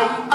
I